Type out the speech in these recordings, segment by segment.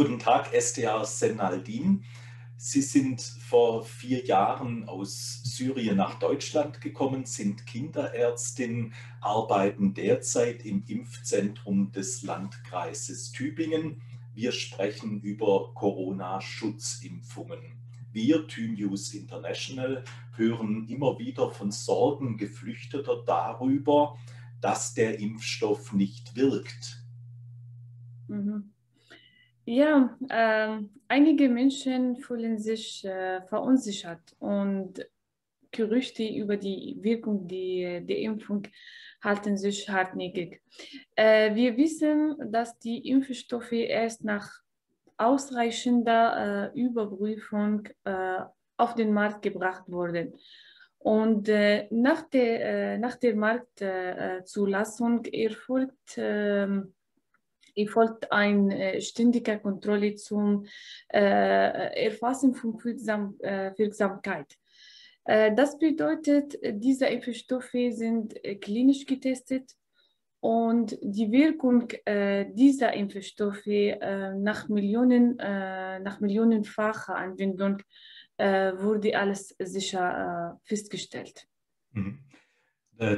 Guten Tag, STA Senaldin. Sie sind vor vier Jahren aus Syrien nach Deutschland gekommen, sind Kinderärztin, arbeiten derzeit im Impfzentrum des Landkreises Tübingen. Wir sprechen über Corona-Schutzimpfungen. Wir, TÜ-News International, hören immer wieder von Sorgen Geflüchteter darüber, dass der Impfstoff nicht wirkt. Ja, äh, einige Menschen fühlen sich äh, verunsichert und Gerüchte über die Wirkung der, der Impfung halten sich hartnäckig. Äh, wir wissen, dass die Impfstoffe erst nach ausreichender äh, Überprüfung äh, auf den Markt gebracht wurden. Und äh, nach, der, nach der Marktzulassung erfolgt ähm, erfolgt eine ständige Kontrolle zum äh, Erfassen von Wirksam, äh, Wirksamkeit. Äh, das bedeutet, diese Impfstoffe sind klinisch getestet und die Wirkung dieser Impfstoffe nach, Millionen, nach millionenfacher Anwendung wurde alles sicher festgestellt. Mhm.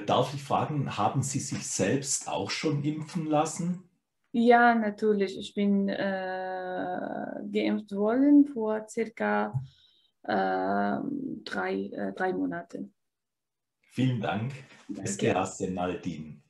Darf ich fragen, haben Sie sich selbst auch schon impfen lassen? Ja, natürlich. Ich bin äh, geimpft worden vor circa äh, drei, äh, drei Monaten. Vielen Dank, SGA Senaldin.